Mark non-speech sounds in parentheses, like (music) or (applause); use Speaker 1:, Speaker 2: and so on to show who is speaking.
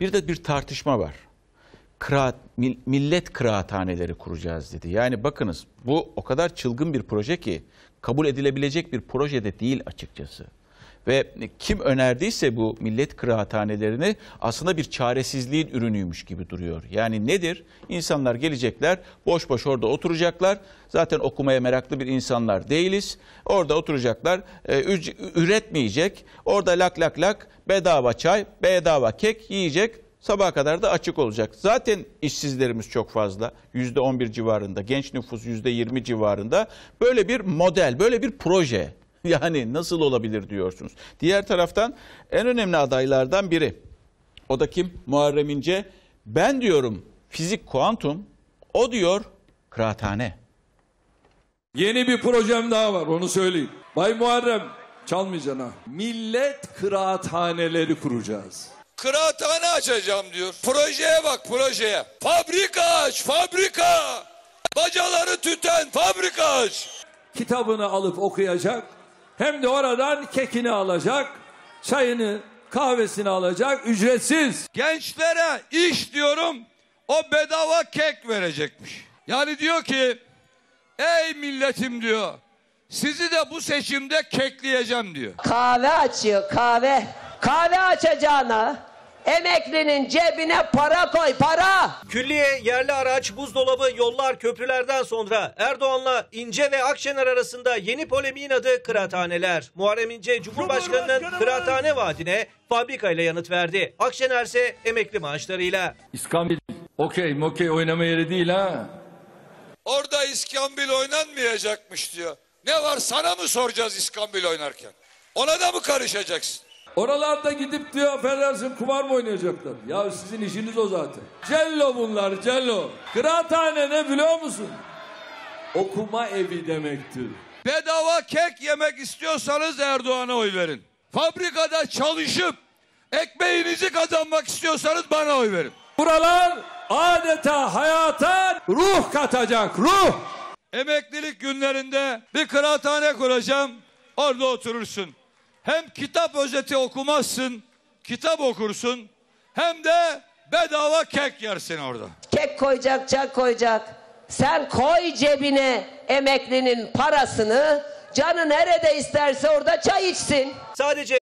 Speaker 1: Bir de bir tartışma var. Kıraat, mil- millet kıraathaneleri kuracağız dedi. Yani bakınız bu o kadar çılgın bir proje ki kabul edilebilecek bir proje de değil açıkçası. Ve kim önerdiyse bu millet kıraathanelerini aslında bir çaresizliğin ürünüymüş gibi duruyor. Yani nedir? İnsanlar gelecekler, boş boş orada oturacaklar. Zaten okumaya meraklı bir insanlar değiliz. Orada oturacaklar, e, üretmeyecek. Orada lak lak lak bedava çay, bedava kek yiyecek. Sabaha kadar da açık olacak. Zaten işsizlerimiz çok fazla. %11 civarında, genç nüfus %20 civarında. Böyle bir model, böyle bir proje. (laughs) Yani nasıl olabilir diyorsunuz. Diğer taraftan en önemli adaylardan biri. O da kim? Muharrem İnce. Ben diyorum fizik kuantum, o diyor kıraathane.
Speaker 2: Yeni bir projem daha var onu söyleyeyim. Bay Muharrem çalmayacaksın ha. Millet kıraathaneleri kuracağız.
Speaker 3: Kıraathane açacağım diyor. Projeye bak projeye. Fabrika aç fabrika. Bacaları tüten fabrika aç.
Speaker 2: Kitabını alıp okuyacak. Hem de oradan kekini alacak. Çayını kahvesini alacak ücretsiz.
Speaker 3: Gençlere iş diyorum o bedava kek verecekmiş. Yani diyor ki ey milletim diyor sizi de bu seçimde kekleyeceğim diyor.
Speaker 4: Kahve açıyor kahve. Kahve açacağına emeklinin cebine para koy para.
Speaker 5: Külliye, yerli araç, buzdolabı, yollar, köprülerden sonra Erdoğan'la İnce ve Akşener arasında yeni polemiğin adı kıraathaneler. Muharrem İnce Cumhurbaşkanı'nın kıraathane vaadine fabrikayla yanıt verdi. Akşener ise emekli maaşlarıyla.
Speaker 2: İskambil okey mokey oynama yeri değil ha.
Speaker 3: Orada iskambil oynanmayacakmış diyor. Ne var sana mı soracağız iskambil oynarken? Ona da mı karışacaksın?
Speaker 2: Oralarda gidip diyor affedersin kumar mı oynayacaklar? Ya sizin işiniz o zaten. Cello bunlar cello. Kıraathane ne biliyor musun? Okuma evi demektir.
Speaker 3: Bedava kek yemek istiyorsanız Erdoğan'a oy verin. Fabrikada çalışıp ekmeğinizi kazanmak istiyorsanız bana oy verin.
Speaker 2: Buralar adeta hayata ruh katacak ruh.
Speaker 3: Emeklilik günlerinde bir kıraathane kuracağım. Orada oturursun. Hem kitap özeti okumazsın, kitap okursun. Hem de bedava kek yersin orada.
Speaker 4: Kek koyacak çay koyacak. Sen koy cebine emeklinin parasını. Canı nerede isterse orada çay içsin.
Speaker 5: Sadece